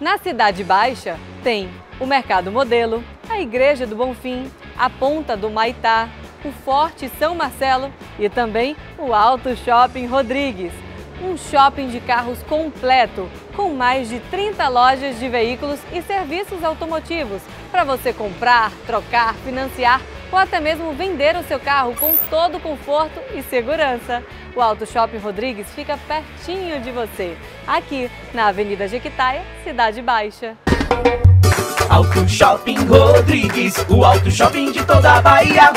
Na Cidade Baixa tem o Mercado Modelo, a Igreja do Bonfim, a Ponta do Maitá, o Forte São Marcelo e também o Alto Shopping Rodrigues. Um shopping de carros completo, com mais de 30 lojas de veículos e serviços automotivos para você comprar, trocar, financiar ou até mesmo vender o seu carro com todo o conforto e segurança. O Auto Shopping Rodrigues fica pertinho de você, aqui na Avenida Jequitaia, Cidade Baixa. Auto Shopping Rodrigues, o Auto Shopping de toda a Bahia.